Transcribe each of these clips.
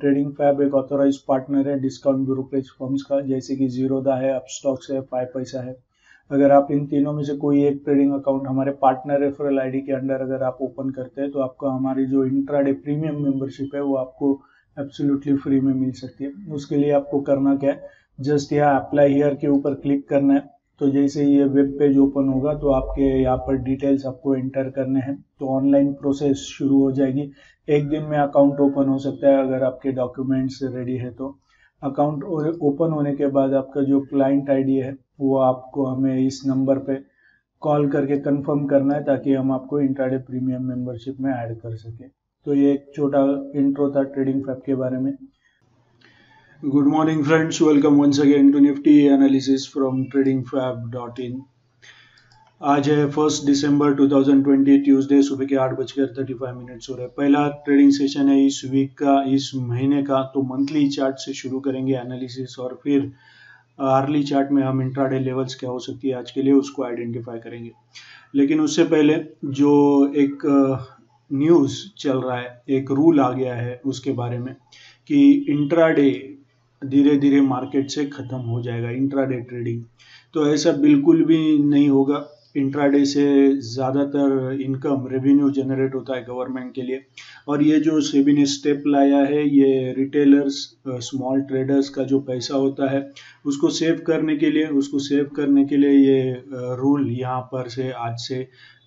Trading Fab एक authorise partner है discount brokerage firms का, जैसे कि जीरोदा है अपस्टॉक्स है फाइव पैसा है। अगर आप इन तीनों में से कोई एक ट्रेडिंग अकाउंट हमारे पार्टनर रेफरल आईडी के अंडर अगर आप ओपन करते हैं तो आपको हमारी जो इंट्राडे प्रीमियम मेंबरशिप है, वो आपको एब्सोल्युटली फ्री में मिल सकती है। उसके लिए आपको करना क्या है? जस्ट यहाँ अप्लाई हियर के ऊपर क्लिक करना है। तो जैसे ये वेब पेज ओपन होगा तो आपके यहाँ पर डिटेल्स आपको एंटर करने हैं। तो ऑनलाइन प्रोसेस शुरू हो जाएगी। एक दिन में अकाउंट ओपन हो सकता है अगर आपके डॉक्यूमेंट्स रेडी है तो। अकाउंट ओपन होने के बाद आपका जो क्लाइंट आईडी है, वो आपको हमें इस नंबर पे कॉल करके कंफर्म करना है, ताकि हम आपको इंट्राडे प्रीमियम मेंबरशिप में ऐड कर सकें। तो ये एक छोटा इंट्रो था ट्रेडिंग फैप के बारे में। Good morning friends, welcome once again to Nifty analysis from tradingfab.in. आज है फ़र्स्ट दिसंबर 2020 ट्यूसडे सुबह के आठ बजकर थर्टी फाइव मिनट्स हो रहे हैं। पहला ट्रेडिंग सेशन है इस वीक का इस महीने का। तो मंथली चार्ट से शुरू करेंगे एनालिसिस और फिर आर्ली चार्ट में हम इंट्राडे लेवल्स क्या हो सकती है आज के लिए उसको आइडेंटिफाई करेंगे। लेकिन उससे पहले जो एक न्यूज़ चल रहा है एक रूल आ गया है उसके बारे में कि इंट्राडे धीरे धीरे मार्केट से ख़त्म हो जाएगा इंट्राडे ट्रेडिंग तो ऐसा बिल्कुल भी नहीं होगा। इंट्राडे से ज़्यादातर इनकम रेवेन्यू जनरेट होता है गवर्नमेंट के लिए। और ये जो सेबी ने स्टेप लाया है, ये रिटेलर्स स्मॉल ट्रेडर्स का जो पैसा होता है, उसको सेव करने के लिए, उसको सेव करने के लिए ये रूल यहाँ पर से आज से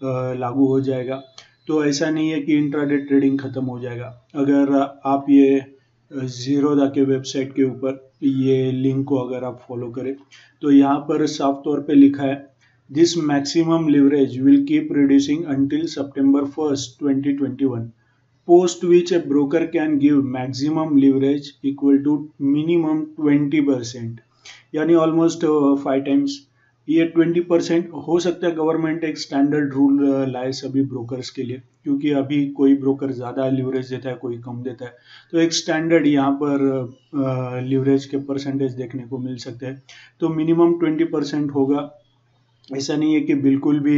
लागू हो जाएगा। तो ऐसा नहीं है कि इंट्राडे ट्रेडिंग ख़त्म हो जाएगा। अगर आप ये ज़ीरोदा के वेबसाइट के ऊपर ये लिंक को अगर आप फॉलो करें तो यहाँ पर साफ़ तौर पे लिखा है this maximum leverage will keep reducing until September first 2021 post which a broker can give maximum leverage equal to minimum 20 percent यानी ऑलमोस्ट फाइव टाइम्स ये ट्वेंटी परसेंट हो सकता है गवर्नमेंट एक स्टैंडर्ड रूल लाए सभी ब्रोकर्स के लिए, क्योंकि अभी कोई ब्रोकर ज़्यादा लिवरेज देता है, कोई कम देता है। तो एक स्टैंडर्ड यहाँ पर लिवरेज के परसेंटेज देखने को मिल सकते हैं। तो मिनिमम ट्वेंटी परसेंट होगा। ऐसा नहीं है कि बिल्कुल भी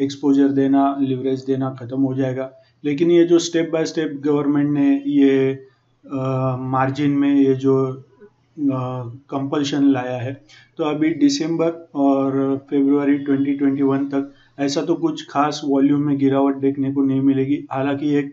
एक्सपोजर देना लिवरेज देना ख़त्म हो जाएगा। लेकिन ये जो स्टेप बाय स्टेप गवर्नमेंट ने ये मार्जिन में ये जो कंपल्शन लाया है। तो अभी दिसंबर और फरवरी 2021 तक ऐसा तो कुछ खास वॉल्यूम में गिरावट देखने को नहीं मिलेगी। हालाँकि एक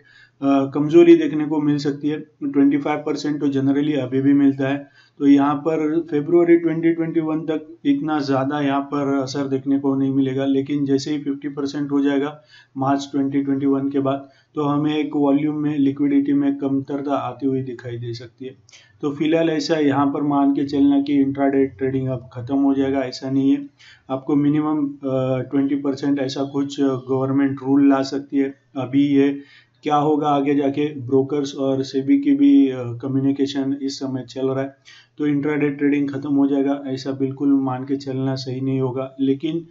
कमज़ोरी देखने को मिल सकती है। 25 परसेंट तो जनरली अभी भी मिलता है। तो यहाँ पर फेब्रुवरी 2021 तक इतना ज़्यादा यहाँ पर असर देखने को नहीं मिलेगा, लेकिन जैसे ही 50 परसेंट हो जाएगा मार्च 2021 के बाद तो हमें एक वॉल्यूम में लिक्विडिटी में कमतरता आती हुई दिखाई दे सकती है। तो फ़िलहाल ऐसा यहाँ पर मान के चलना कि इंट्राडे ट्रेडिंग अब खत्म हो जाएगा, ऐसा नहीं है। आपको मिनिमम ट्वेंटी परसेंट ऐसा कुछ गवर्नमेंट रूल ला सकती है। अभी ये क्या होगा आगे जाके ब्रोकर्स और सेबी की भी कम्युनिकेशन इस समय चल रहा है। तो इंट्राडे ट्रेडिंग खत्म हो जाएगा, ऐसा बिल्कुल मान के चलना सही नहीं होगा। लेकिन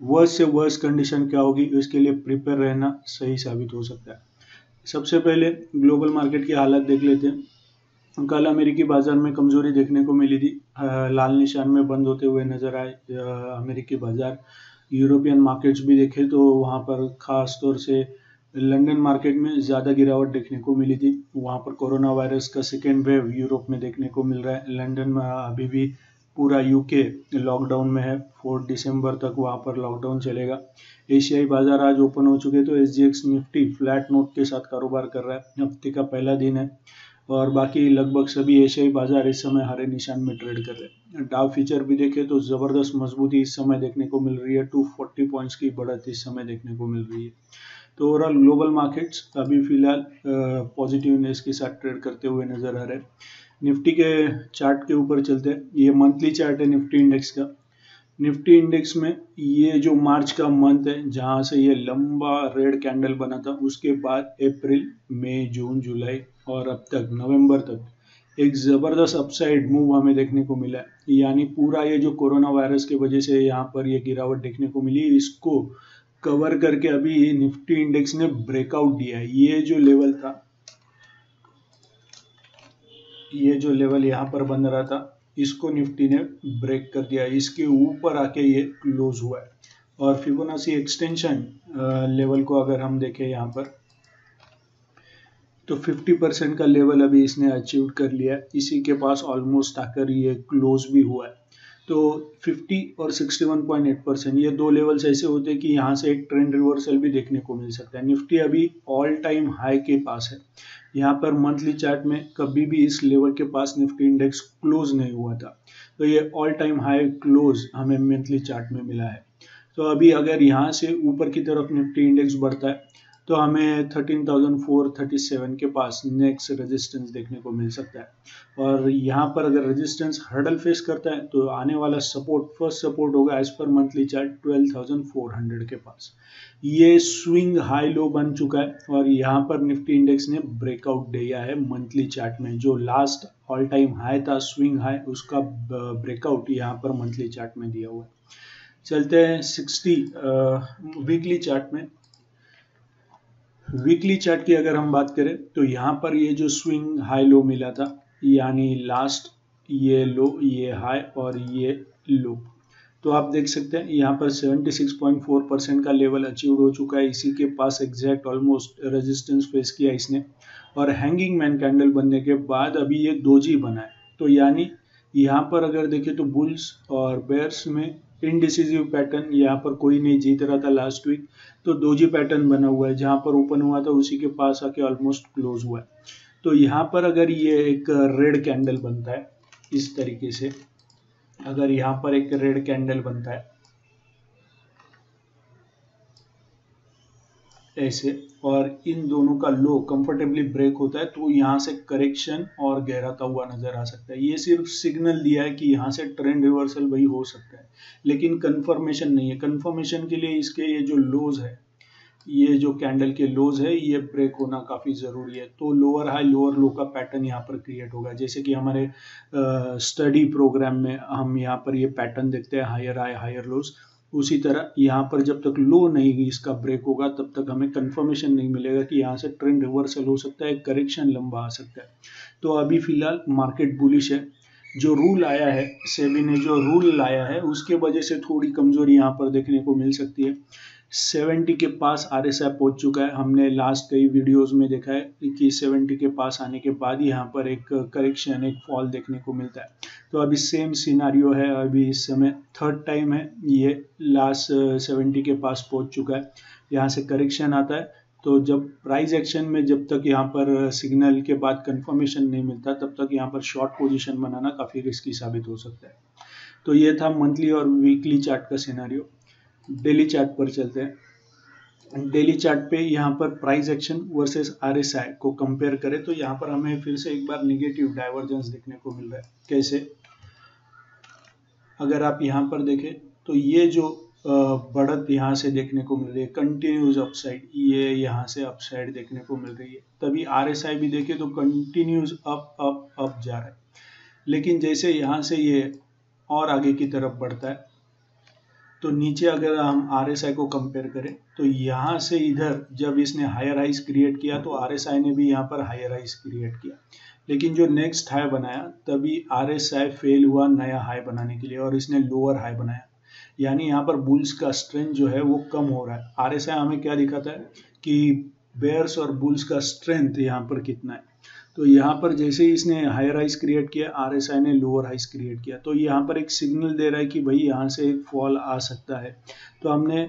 वर्स से वर्स कंडीशन क्या होगी इसके लिए प्रिपेयर रहना सही साबित हो सकता है। सबसे पहले ग्लोबल मार्केट की हालत देख लेते हैं। कल अमेरिकी बाज़ार में कमज़ोरी देखने को मिली थी। लाल निशान में बंद होते हुए नज़र आए अमेरिकी बाज़ार। यूरोपियन मार्केट्स भी देखे तो वहाँ पर खास तौर से लंदन मार्केट में ज़्यादा गिरावट देखने को मिली थी। वहाँ पर कोरोना वायरस का सेकेंड वेव यूरोप में देखने को मिल रहा है। लंदन में अभी भी पूरा यूके लॉकडाउन में है। फोर्थ दिसंबर तक वहाँ पर लॉकडाउन चलेगा। एशियाई बाज़ार आज ओपन हो चुके तो एस निफ्टी फ्लैट नोट के साथ कारोबार कर रहा है। हफ़्ते का पहला दिन है और बाकी लगभग सभी एशियाई बाज़ार इस समय हरे निशान में ट्रेड कर रहे हैं। डाव फीचर भी देखें तो ज़बरदस्त मजबूती इस समय देखने को मिल रही है। 240 पॉइंट्स की बढ़त इस समय देखने को मिल रही है। तो ओवरऑल ग्लोबल मार्केट्स अभी फ़िलहाल पॉजिटिवनेस के साथ ट्रेड करते हुए नज़र आ रहे हैं। निफ्टी के चार्ट के ऊपर चलते हैं। ये मंथली चार्ट है निफ्टी इंडेक्स का। निफ्टी इंडेक्स में ये जो मार्च का मंथ है, जहाँ से ये लंबा रेड कैंडल बना था, उसके बाद अप्रैल, मई, जून, जुलाई और अब तक नवंबर तक एक ज़बरदस्त अपसाइड मूव हमें देखने को मिला है। यानी पूरा ये जो कोरोना वायरस के वजह से यहाँ पर ये गिरावट देखने को मिली इसको कवर करके अभी निफ्टी इंडेक्स ने ब्रेकआउट दिया ये जो लेवल था, ये जो लेवल यहाँ पर बन रहा था, इसको निफ्टी ने ब्रेक कर दिया इसके ऊपर आके ये क्लोज हुआ है। और फिबोनाची एक्सटेंशन लेवल को अगर हम देखें यहाँ पर तो 50 परसेंट का लेवल अभी इसने अचीव कर लिया इसी के पास ऑलमोस्ट आकर ये क्लोज भी हुआ है। तो 50 और 61.8 परसेंट ये दो लेवल्स ऐसे होते हैं कि यहाँ से एक ट्रेंड रिवर्सल भी देखने को मिल सकता है। निफ्टी अभी ऑल टाइम हाई के पास है। यहाँ पर मंथली चार्ट में कभी भी इस लेवल के पास निफ्टी इंडेक्स क्लोज नहीं हुआ था। तो ये ऑल टाइम हाई क्लोज हमें मंथली चार्ट में मिला है। तो अभी अगर यहाँ से ऊपर की तरफ़ निफ्टी इंडेक्स बढ़ता है तो हमें 13,437 के पास नेक्स्ट रेजिस्टेंस देखने को मिल सकता है। और यहाँ पर अगर रेजिस्टेंस हर्डल फेस करता है तो आने वाला सपोर्ट फ़र्स्ट सपोर्ट होगा एज पर मंथली चार्ट 12,400 के पास। ये स्विंग हाई लो बन चुका है और यहाँ पर निफ्टी इंडेक्स ने ब्रेकआउट दिया है मंथली चार्ट में। जो लास्ट ऑल टाइम हाई था स्विंग हाई उसका ब्रेकआउट यहाँ पर मंथली चार्ट में दिया हुआ है। चलते हैं 60 वीकली चार्ट में। वीकली चार्ट की अगर हम बात करें तो यहाँ पर ये जो स्विंग हाई लो मिला था, यानी लास्ट ये लो ये हाई और ये लो तो आप देख सकते हैं, यहाँ पर 76.4 परसेंट का लेवल अचीव हो चुका है। इसी के पास एग्जैक्ट ऑलमोस्ट रेजिस्टेंस फेस किया इसने। और हैंगिंग मैन कैंडल बनने के बाद अभी ये दोजी बना है। तो यानी यहाँ पर अगर देखें तो बुल्स और बेयर्स में इनडिसिजिव पैटर्न यहाँ पर कोई नहीं जीत रहा था लास्ट वीक तो दोजी पैटर्न बना हुआ है। जहाँ पर ओपन हुआ था, उसी के पास आके ऑलमोस्ट क्लोज हुआ है। तो यहाँ पर अगर ये एक रेड कैंडल बनता है, इस तरीके से, अगर यहाँ पर एक रेड कैंडल बनता है, ऐसे, और इन दोनों का लो कंफर्टेबली ब्रेक होता है तो यहाँ से करेक्शन और गहराता हुआ नज़र आ सकता है। ये सिर्फ़ सिग्नल दिया है कि यहाँ से ट्रेंड रिवर्सल वही हो सकता है। लेकिन कंफर्मेशन नहीं है। कंफर्मेशन के लिए इसके ये जो लोज है, ये जो कैंडल के लोज है, ये ब्रेक होना काफ़ी ज़रूरी है। तो लोअर हाई लोअर लो का पैटर्न यहाँ पर क्रिएट होगा। जैसे कि हमारे स्टडी प्रोग्राम में हम यहाँ पर ये पैटर्न देखते हैं हायर हाई हायर लोज उसी तरह यहाँ पर जब तक लो नहीं इसका ब्रेक होगा, तब तक हमें कंफर्मेशन नहीं मिलेगा कि यहाँ से ट्रेंड रिवर्सल हो सकता है करेक्शन लंबा आ सकता है। तो अभी फ़िलहाल मार्केट बुलिश है। जो रूल आया है सेबी ने जो रूल लाया है, उसके वजह से थोड़ी कमज़ोरी यहाँ पर देखने को मिल सकती है। 70 के पास आर एस आई पहुँच चुका है। हमने लास्ट कई वीडियोस में देखा है कि 70 के पास आने के बाद ही यहाँ पर एक करेक्शन एक फॉल देखने को मिलता है। तो अभी सेम सिनारियो है, अभी इस समय थर्ड टाइम है। ये लास्ट सेवेंटी के पास पहुँच चुका है। यहाँ से करेक्शन आता है। तो जब प्राइस एक्शन में जब तक यहाँ पर सिग्नल के बाद कंफर्मेशन नहीं मिलता, तब तक यहाँ पर शॉर्ट पोजीशन बनाना काफ़ी रिस्की साबित हो सकता है। तो ये था मंथली और वीकली चार्ट का सिनारियो डेली चार्ट पर चलते हैं। डेली चार्ट पे यहाँ पर प्राइस एक्शन वर्सेस आरएसआई को कंपेयर करें तो यहाँ पर हमें फिर से एक बार निगेटिव डाइवर्जेंस देखने को मिल रहा है। कैसे? अगर आप यहाँ पर देखें तो ये जो बढ़त यहाँ से देखने को मिल रही है। कंटिन्यूज अपसाइड ये यहाँ से अपसाइड देखने को मिल रही है। तभी RSI भी देखें तो कंटिन्यूज अप अप अप जा रहा है। लेकिन जैसे यहाँ से ये और आगे की तरफ़ बढ़ता है तो नीचे अगर हम RSI को कंपेयर करें तो यहाँ से इधर जब इसने हायर हाइस क्रिएट किया तो RSI ने भी यहाँ पर हायर हाइस क्रिएट किया। लेकिन जो नेक्स्ट हाई बनाया, तभी RSI फेल हुआ नया हाई बनाने के लिए और इसने लोअर हाई बनाया। यानी यहाँ पर बुल्स का स्ट्रेंथ जो है वो कम हो रहा है। आर एस आई हमें क्या दिखाता है कि बेयर्स और बुल्स का स्ट्रेंथ यहाँ पर कितना है। तो यहाँ पर जैसे ही इसने हायर हाइस क्रिएट किया आर एस आई ने लोअर हाइस क्रिएट किया। तो यहाँ पर एक सिग्नल दे रहा है कि भाई यहाँ से एक फॉल आ सकता है। तो हमने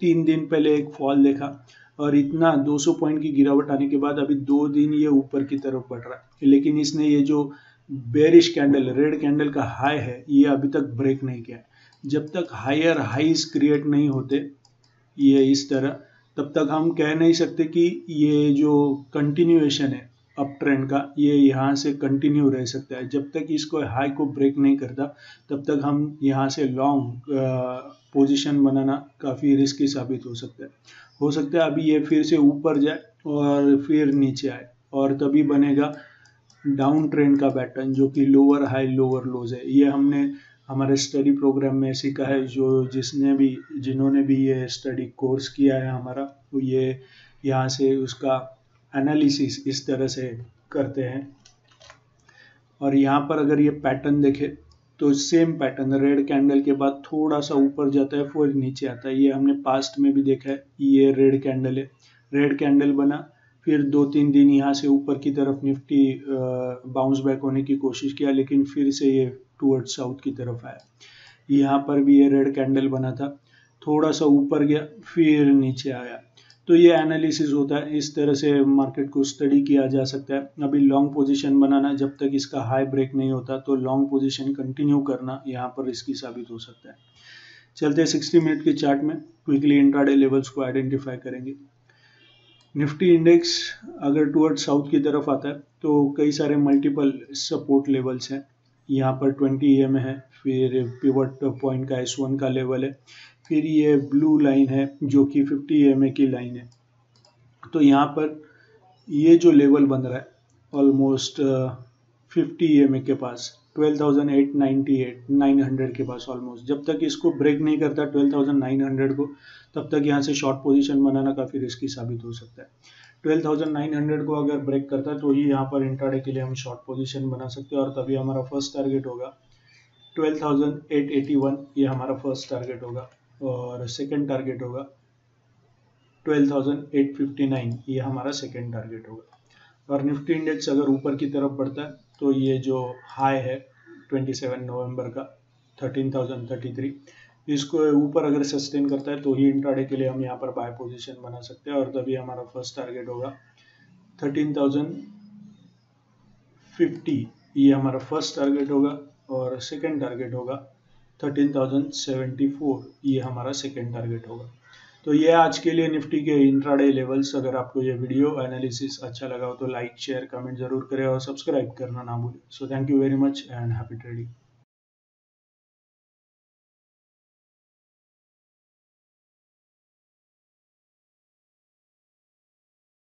तीन दिन पहले एक फॉल देखा और इतना 200 पॉइंट की गिरावट आने के बाद अभी दो दिन ये ऊपर की तरफ़ बढ़ रहा है। लेकिन इसने ये जो बेरिश कैंडल रेड कैंडल का हाई है, ये अभी तक ब्रेक नहीं किया जब तक हायर हाइस क्रिएट नहीं होते, ये इस तरह, तब तक हम कह नहीं सकते कि ये जो कंटिन्यूएशन है अप ट्रेंड का, ये यहाँ से कंटिन्यू रह सकता है। जब तक इसको हाई को ब्रेक नहीं करता, तब तक हम यहाँ से लॉन्ग पोजीशन बनाना काफ़ी रिस्की साबित हो सकता है। हो सकता है अभी ये फिर से ऊपर जाए और फिर नीचे आए और तभी बनेगा डाउन ट्रेंड का पैटर्न जो कि लोअर हाई लोअर लोज है। ये हमने हमारे स्टडी प्रोग्राम में सीखा है, जो जिसने भी, जिन्होंने भी ये स्टडी कोर्स किया है हमारा, वो ये यहाँ से उसका एनालिसिस इस तरह से करते हैं। और यहाँ पर अगर ये पैटर्न देखे तो सेम पैटर्न रेड कैंडल के बाद थोड़ा सा ऊपर जाता है, फिर नीचे आता है। ये हमने पास्ट में भी देखा है, ये रेड कैंडल है। रेड कैंडल बना, फिर दो तीन दिन यहाँ से ऊपर की तरफ़ निफ्टी बाउंस बैक होने की कोशिश किया, लेकिन फिर से ये टूवर्ड साउथ की तरफ़ आया। यहाँ पर भी ये रेड कैंडल बना था। थोड़ा सा ऊपर गया, फिर नीचे आया। तो ये एनालिसिस होता है, इस तरह से मार्केट को स्टडी किया जा सकता है। अभी लॉन्ग पोजीशन बनाना, जब तक इसका हाई ब्रेक नहीं होता तो लॉन्ग पोजीशन कंटिन्यू करना यहाँ पर रिस्की साबित हो सकता है। चलते हैं सिक्सटी मिनट के चार्ट में। क्विकली इंट्राडे लेवल्स को आइडेंटिफाई करेंगे। निफ्टी इंडेक्स अगर टुवर्ड साउथ की तरफ़ आता है तो कई सारे मल्टीपल सपोर्ट लेवल्स हैं। यहाँ पर 20 एम है फिर पिवट पॉइंट का एस वन का लेवल है फिर ये ब्लू लाइन है जो कि 50 एम की लाइन है। तो यहाँ पर ये जो लेवल बन रहा है ऑलमोस्ट फिफ्टी एम के पास 12,898 900 के पास ऑलमोस्ट जब तक इसको ब्रेक नहीं करता 12,900 को तब तक यहाँ से शॉर्ट पोजीशन बनाना काफ़ी रिस्की साबित हो सकता है। 12,900 को अगर ब्रेक करता है तो ही यहाँ पर इंट्राडे के लिए हम शॉर्ट पोजीशन बना सकते हैं और तभी हमारा फ़र्स्ट टारगेट होगा। 12,881 ये हमारा फ़र्स्ट टारगेट होगा और सेकेंड टारगेट होगा। 12,859 ये हमारा सेकेंड टारगेट होगा। और निफ्टी इंडेक्स अगर ऊपर की तरफ़ बढ़ता है तो ये जो हाई है 27 नवंबर का 13,033 इसको ऊपर अगर सस्टेन करता है तो ही इंट्राडे के लिए हम यहाँ पर बाय पोजीशन बना सकते हैं और तभी हमारा फ़र्स्ट टारगेट होगा। 13,050 ये हमारा फ़र्स्ट टारगेट होगा और सेकेंड टारगेट होगा। 13,074 ये हमारा सेकेंड टारगेट होगा। तो ये आज के लिए निफ्टी के इंट्राडे लेवल्स अगर आपको ये वीडियो एनालिसिस अच्छा लगा हो तो लाइक शेयर कमेंट ज़रूर करें और सब्सक्राइब करना ना भूलें। So thank you very much and happy trading